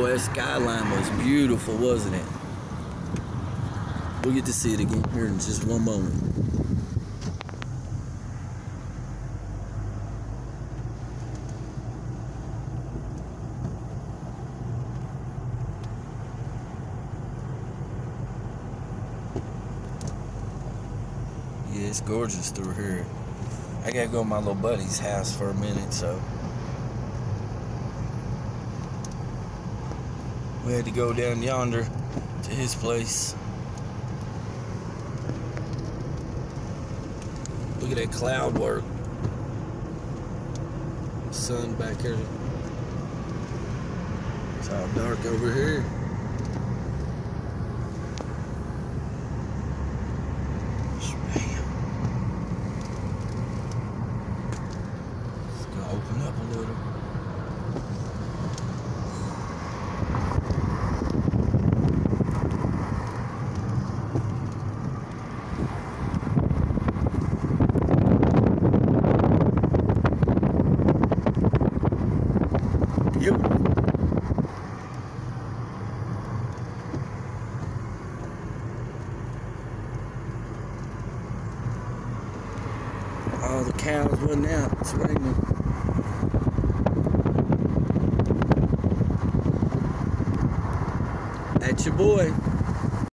Boy, that skyline was beautiful, wasn't it? We'll get to see it again here in just one moment. Yeah, it's gorgeous through here. I gotta go to my little buddy's house for a minute, so. We had to go down yonder to his place. Look at that cloud work. Sun back here. It's all dark over here. It's gonna open up a little. All the cows wasn't out. It's raining. That's your boy.